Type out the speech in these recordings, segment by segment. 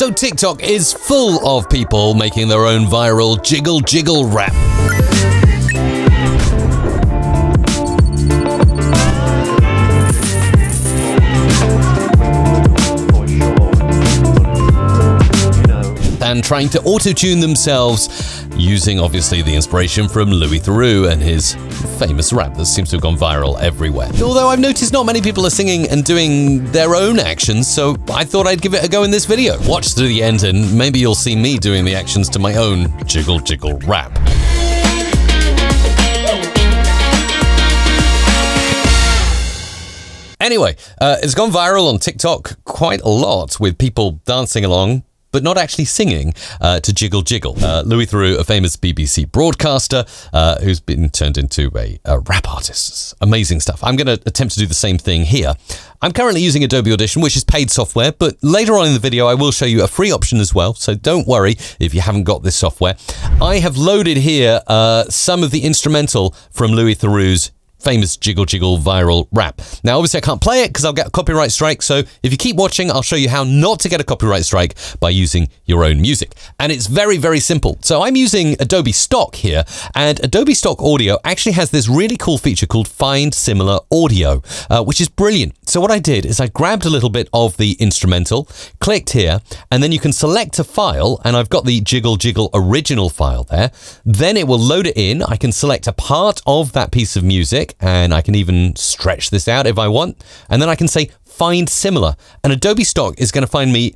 So TikTok is full of people making their own viral jiggle jiggle rap. and trying to auto-tune themselves using obviously the inspiration from Louis Theroux and his famous rap that seems to have gone viral everywhere. Although I've noticed not many people are singing and doing their own actions, so I thought I'd give it a go in this video. Watch to the end and maybe you'll see me doing the actions to my own jiggle jiggle rap. Anyway, uh, it's gone viral on TikTok quite a lot with people dancing along but not actually singing uh, to Jiggle Jiggle. Uh, Louis Theroux, a famous BBC broadcaster uh, who's been turned into a, a rap artist. Amazing stuff. I'm going to attempt to do the same thing here. I'm currently using Adobe Audition, which is paid software, but later on in the video, I will show you a free option as well. So don't worry if you haven't got this software. I have loaded here uh, some of the instrumental from Louis Theroux's famous jiggle jiggle viral rap. Now, obviously, I can't play it because I'll get a copyright strike. So if you keep watching, I'll show you how not to get a copyright strike by using your own music. And it's very, very simple. So I'm using Adobe Stock here, and Adobe Stock Audio actually has this really cool feature called Find Similar Audio, uh, which is brilliant. So what I did is I grabbed a little bit of the instrumental, clicked here, and then you can select a file, and I've got the Jiggle Jiggle original file there. Then it will load it in. I can select a part of that piece of music and I can even stretch this out if I want. And then I can say find similar and Adobe Stock is going to find me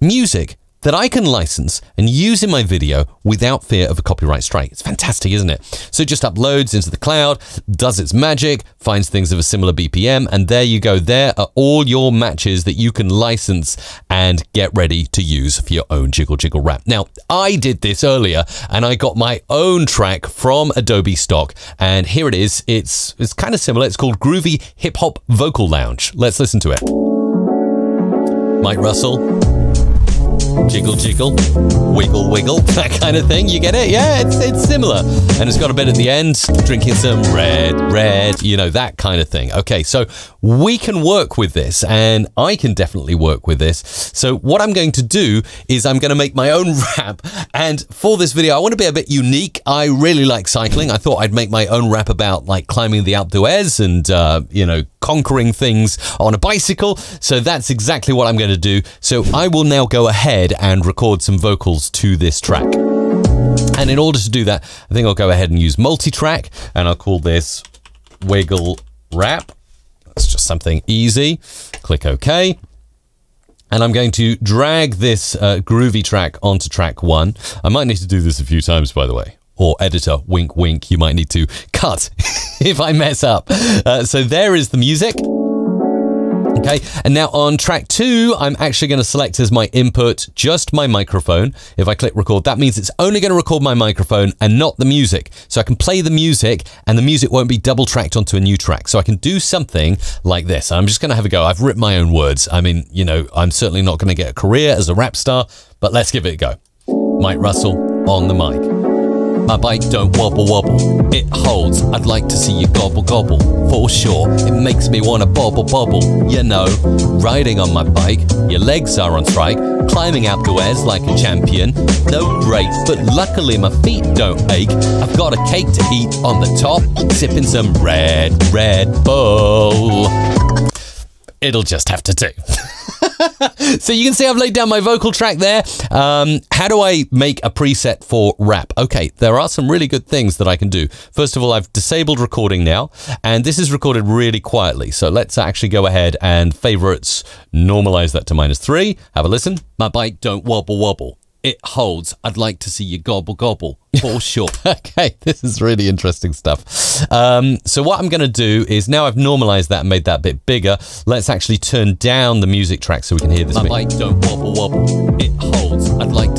music that I can license and use in my video without fear of a copyright strike. It's fantastic, isn't it? So it just uploads into the cloud, does its magic, finds things of a similar BPM, and there you go. There are all your matches that you can license and get ready to use for your own Jiggle Jiggle rap. Now, I did this earlier and I got my own track from Adobe Stock, and here it is. It's, it's kind of similar. It's called Groovy Hip Hop Vocal Lounge. Let's listen to it. Mike Russell jiggle jiggle, wiggle wiggle, that kind of thing. You get it? Yeah, it's it's similar. And it's got a bit at the end, drinking some red, red, you know, that kind of thing. Okay, so we can work with this and I can definitely work with this. So what I'm going to do is I'm going to make my own rap. And for this video, I want to be a bit unique. I really like cycling. I thought I'd make my own rap about like climbing the Alpe d'Huez and, uh, you know, conquering things on a bicycle. So that's exactly what I'm going to do. So I will now go ahead and record some vocals to this track. And in order to do that, I think I'll go ahead and use multi-track and I'll call this Wiggle Rap. That's just something easy. Click OK. And I'm going to drag this uh, groovy track onto track one. I might need to do this a few times, by the way or editor, wink, wink, you might need to cut if I mess up. Uh, so there is the music. Okay, and now on track two, I'm actually going to select as my input just my microphone. If I click record, that means it's only going to record my microphone and not the music. So I can play the music and the music won't be double tracked onto a new track. So I can do something like this. I'm just going to have a go. I've written my own words. I mean, you know, I'm certainly not going to get a career as a rap star, but let's give it a go. Mike Russell on the mic. My bike don't wobble wobble, it holds. I'd like to see you gobble gobble, for sure. It makes me wanna bobble bobble, you know. Riding on my bike, your legs are on strike. Climbing Alpe d'Huez like a champion, no break, but luckily my feet don't ache. I've got a cake to eat on the top, sipping some red, red bull. It'll just have to do. so you can see I've laid down my vocal track there. Um, how do I make a preset for rap? Okay, there are some really good things that I can do. First of all, I've disabled recording now, and this is recorded really quietly. So let's actually go ahead and favorites, normalize that to minus three. Have a listen. My bike don't wobble wobble it holds. I'd like to see you gobble gobble for sure. okay, this is really interesting stuff. Um, so what I'm going to do is now I've normalized that and made that bit bigger. Let's actually turn down the music track so we can hear this. My bike don't wobble wobble. It holds. I'd like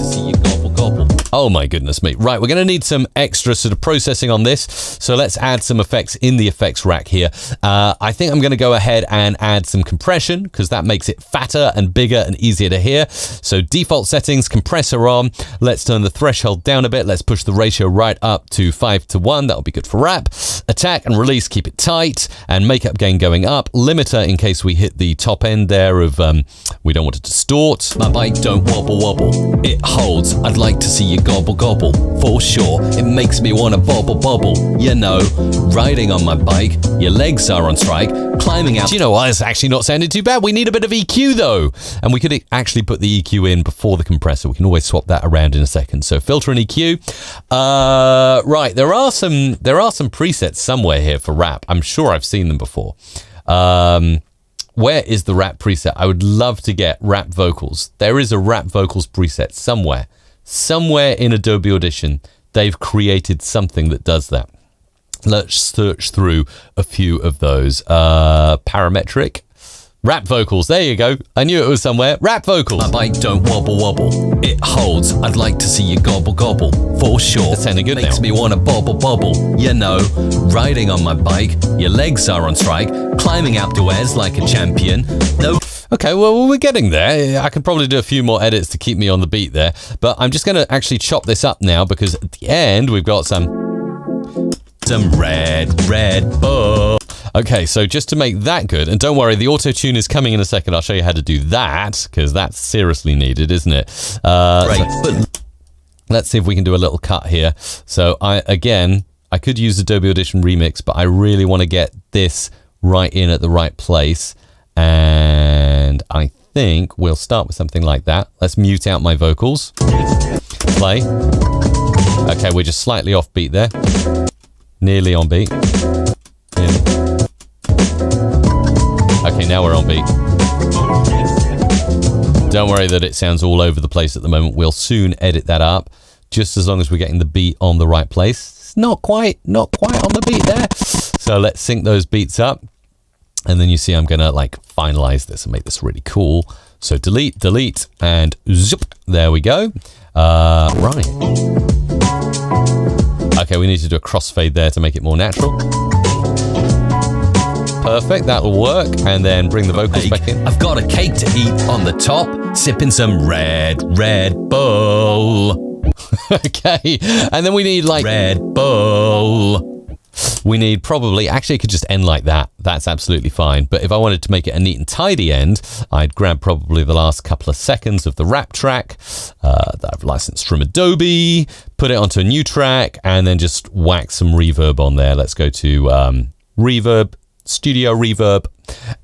Oh my goodness me. Right, we're going to need some extra sort of processing on this. So let's add some effects in the effects rack here. Uh, I think I'm going to go ahead and add some compression because that makes it fatter and bigger and easier to hear. So default settings, compressor on. Let's turn the threshold down a bit. Let's push the ratio right up to 5 to 1. That'll be good for rap. Attack and release, keep it tight. And makeup gain going up. Limiter in case we hit the top end there of um, we don't want to distort. My bike don't wobble wobble. It holds. I'd like to see you gobble gobble. For sure, it makes me wanna bobble bobble. You know, riding on my bike, your legs are on strike, climbing out. Do you know what? It's actually not sounding too bad. We need a bit of EQ though. And we could actually put the EQ in before the compressor. We can always swap that around in a second. So filter and EQ. Uh, right, there are some there are some presets somewhere here for rap. I'm sure I've seen them before. Um, where is the rap preset? I would love to get rap vocals. There is a rap vocals preset somewhere somewhere in Adobe Audition, they've created something that does that. Let's search through a few of those. Uh, parametric. Rap vocals, there you go. I knew it was somewhere. Rap vocals. My bike don't wobble wobble. It holds. I'd like to see you gobble gobble. For sure. That's sounding good Makes now. me wanna bobble bobble. You know, riding on my bike, your legs are on strike, climbing out doors like a champion. No Okay, well, we're getting there. I could probably do a few more edits to keep me on the beat there, but I'm just going to actually chop this up now because at the end we've got some some red, red bull. Okay, so just to make that good, and don't worry, the auto tune is coming in a second. I'll show you how to do that because that's seriously needed, isn't it? Uh, right. So, let's see if we can do a little cut here. So I again, I could use Adobe Audition Remix, but I really want to get this right in at the right place. And I think we'll start with something like that. Let's mute out my vocals. Play. Okay, we're just slightly off beat there. Nearly on beat. Okay, now we're on beat. Don't worry that it sounds all over the place at the moment. We'll soon edit that up, just as long as we're getting the beat on the right place. It's not quite, not quite on the beat there. So let's sync those beats up. And then you see I'm going to like finalize this and make this really cool. So delete, delete, and zip. There we go. Uh, right. Okay, we need to do a crossfade there to make it more natural. Perfect, that'll work. And then bring the vocals back in. I've got a cake to eat on the top, sipping some red, red bull. okay, and then we need like Red Bull we need probably, actually it could just end like that. That's absolutely fine. But if I wanted to make it a neat and tidy end, I'd grab probably the last couple of seconds of the rap track uh, that I've licensed from Adobe, put it onto a new track, and then just whack some reverb on there. Let's go to um, reverb, studio reverb,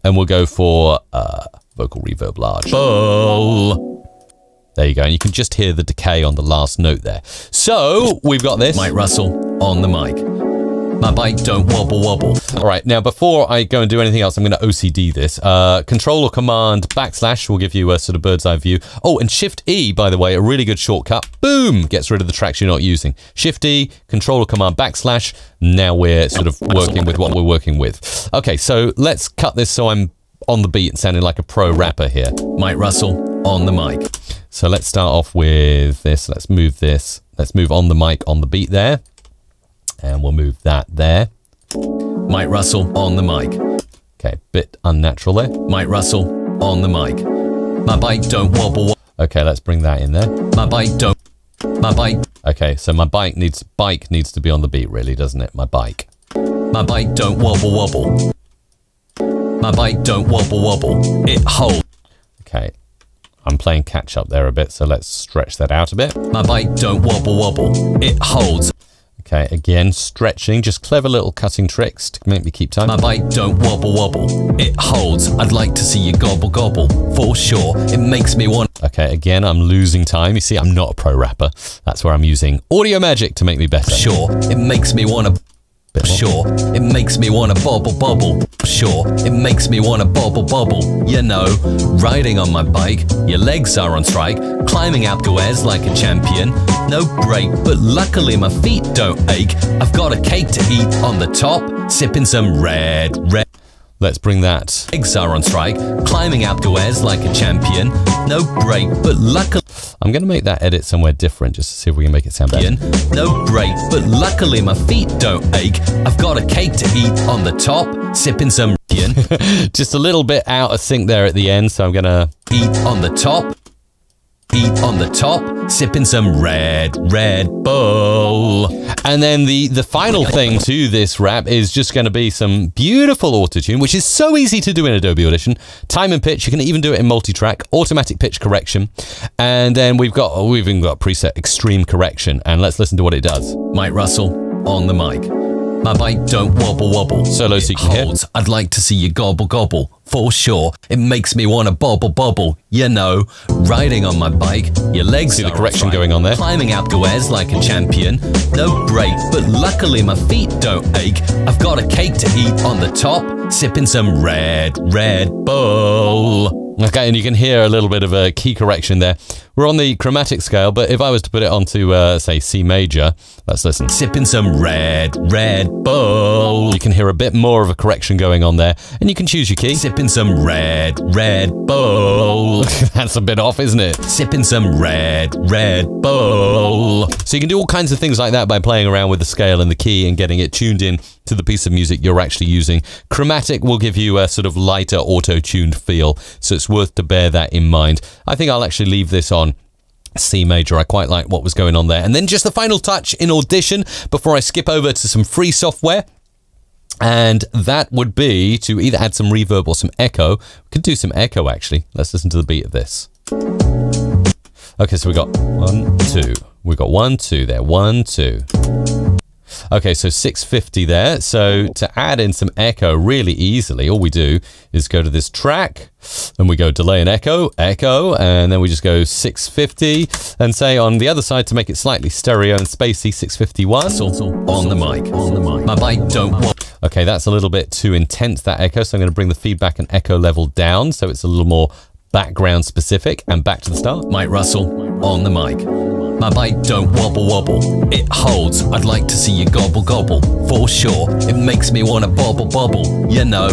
and we'll go for uh, vocal reverb large. Bull. There you go. And you can just hear the decay on the last note there. So we've got this. Mike Russell on the mic. My bike don't wobble wobble. All right, now before I go and do anything else, I'm going to OCD this. Uh, control or Command backslash will give you a sort of bird's eye view. Oh, and Shift E, by the way, a really good shortcut. Boom, gets rid of the tracks you're not using. Shift E, Control or Command backslash. Now we're sort of working with what we're working with. Okay, so let's cut this so I'm on the beat and sounding like a pro rapper here. Mike Russell on the mic. So let's start off with this. Let's move this. Let's move on the mic on the beat there. And we'll move that there. Mike Russell on the mic. Okay, bit unnatural there. Mike Russell on the mic. My bike don't wobble. Okay, let's bring that in there. My bike don't. My bike. Okay, so my bike needs bike needs to be on the beat, really, doesn't it? My bike. My bike don't wobble wobble. My bike don't wobble wobble. It holds. Okay, I'm playing catch up there a bit, so let's stretch that out a bit. My bike don't wobble wobble. It holds. Okay, again, stretching, just clever little cutting tricks to make me keep time. My bike don't wobble wobble. It holds. I'd like to see you gobble gobble. For sure, it makes me want. Okay, again, I'm losing time. You see, I'm not a pro rapper. That's where I'm using audio magic to make me better. Sure, it makes me want to Sure, it makes me wanna bobble bobble. Sure, it makes me wanna bobble bobble. You know, riding on my bike, your legs are on strike, climbing up outdoors like a champion. No break, but luckily my feet don't ache. I've got a cake to eat on the top, sipping some red, red. Let's bring that. Legs are on strike, climbing up outdoors like a champion. No break, but luckily. I'm going to make that edit somewhere different just to see if we can make it sound better. No break, but luckily my feet don't ache. I've got a cake to eat on the top, sipping some just a little bit out of sync there at the end, so I'm going to eat on the top, eat on the top, sipping some red, red bull. And then the, the final thing to this rap is just going to be some beautiful autotune, which is so easy to do in Adobe Audition. Time and pitch, you can even do it in multi-track, automatic pitch correction. And then we've got, we've even got preset extreme correction. And let's listen to what it does. Mike Russell on the mic. My bike don't wobble wobble. Solo can holds. hear. I'd like to see you gobble gobble. For sure. It makes me want to bobble bobble. You know, riding on my bike, your legs See the correction going on there. Climbing d'Huez like a champion. No break, but luckily my feet don't ache. I've got a cake to eat on the top, sipping some red, red bull. Okay, and you can hear a little bit of a key correction there. We're on the chromatic scale, but if I was to put it onto, uh, say, C major, let's listen. Sipping some red, red bull. You can hear a bit more of a correction going on there, and you can choose your key. Sipping some red, red bull. That's a bit off, isn't it? Sipping some red, red bull. So you can do all kinds of things like that by playing around with the scale and the key and getting it tuned in to the piece of music you're actually using. Chromatic will give you a sort of lighter auto-tuned feel, so it's worth to bear that in mind. I think I'll actually leave this on C major. I quite like what was going on there. And then just the final touch in Audition before I skip over to some free software. And that would be to either add some reverb or some echo. We could do some echo actually. Let's listen to the beat of this. Okay, so we got one, two. We got one, two there. One, two. Okay, so 650 there. So to add in some echo really easily, all we do is go to this track and we go delay and echo, echo, and then we just go 650 and say on the other side to make it slightly stereo and spacey, 651. On the mic, on the mic. My bike don't work. Okay, that's a little bit too intense, that echo, so I'm going to bring the feedback and echo level down so it's a little more background specific and back to the start. Mike Russell on the mic. My bike don't wobble wobble. It holds. I'd like to see you gobble gobble. For sure. It makes me want to bobble bobble. You know,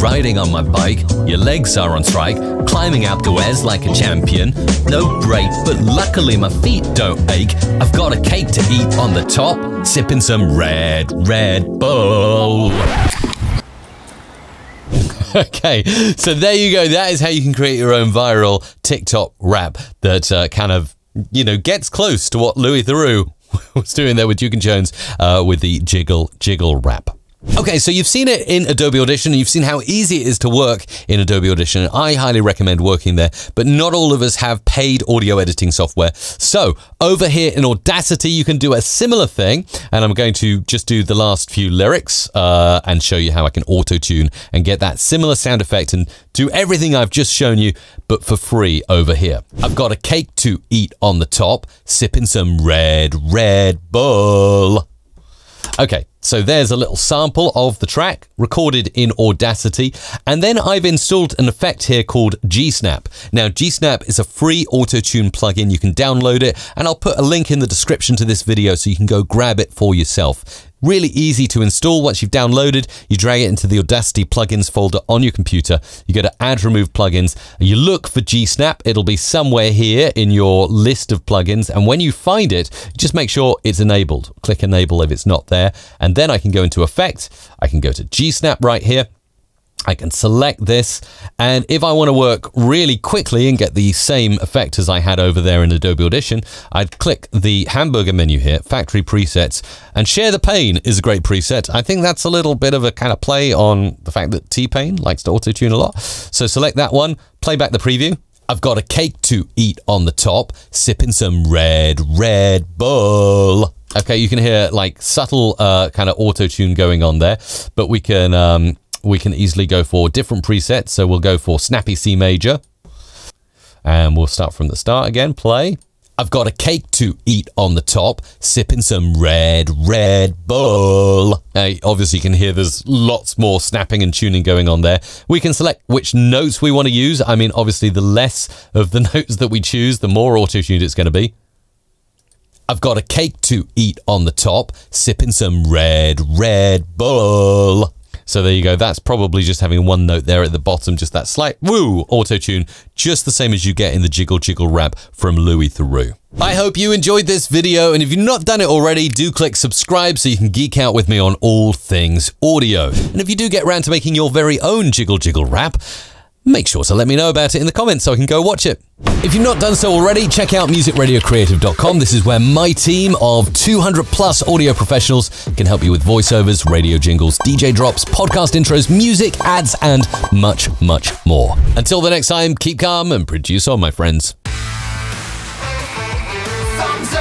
riding on my bike, your legs are on strike. Climbing Alpe d'Huez like a champion. No break, but luckily my feet don't ache. I've got a cake to eat on the top. Sipping some red, red bull. okay, so there you go. That is how you can create your own viral TikTok rap that uh, kind of you know, gets close to what Louis Theroux was doing there with Duke and Jones uh, with the jiggle jiggle rap. Okay, so you've seen it in Adobe Audition, you've seen how easy it is to work in Adobe Audition. I highly recommend working there, but not all of us have paid audio editing software. So over here in Audacity, you can do a similar thing, and I'm going to just do the last few lyrics uh, and show you how I can auto-tune and get that similar sound effect and do everything I've just shown you, but for free over here. I've got a cake to eat on the top, sipping some red, red bull. Okay, so there's a little sample of the track recorded in Audacity. And then I've installed an effect here called G-Snap. Now, G-Snap is a free auto-tune plugin. You can download it and I'll put a link in the description to this video so you can go grab it for yourself. Really easy to install. Once you've downloaded, you drag it into the Audacity plugins folder on your computer. You go to add remove plugins. You look for G-Snap. It'll be somewhere here in your list of plugins. And when you find it, just make sure it's enabled. Click enable if it's not there. And then I can go into effect. I can go to G-Snap right here. I can select this and if I want to work really quickly and get the same effect as I had over there in Adobe Audition, I'd click the hamburger menu here, factory presets, and Share the Pain is a great preset. I think that's a little bit of a kind of play on the fact that T-Pain likes to auto-tune a lot. So select that one, play back the preview. I've got a cake to eat on the top, sipping some red, red bull. Okay, you can hear like subtle uh, kind of auto-tune going on there, but we can um, we can easily go for different presets. So we'll go for Snappy C major. And we'll start from the start again, play. I've got a cake to eat on the top, sipping some red, red bull. Obviously, you can hear there's lots more snapping and tuning going on there. We can select which notes we want to use. I mean, obviously, the less of the notes that we choose, the more auto-tuned it's going to be. I've got a cake to eat on the top, sipping some red, red bull. So there you go. That's probably just having one note there at the bottom, just that slight woo auto tune, just the same as you get in the Jiggle Jiggle rap from Louis Theroux. I hope you enjoyed this video, and if you've not done it already, do click subscribe so you can geek out with me on all things audio. And if you do get around to making your very own Jiggle Jiggle rap, make sure to let me know about it in the comments so I can go watch it. If you've not done so already, check out musicradiocreative.com. This is where my team of 200 plus audio professionals can help you with voiceovers, radio jingles, DJ drops, podcast intros, music, ads, and much, much more. Until the next time, keep calm and produce on, my friends. Thumbs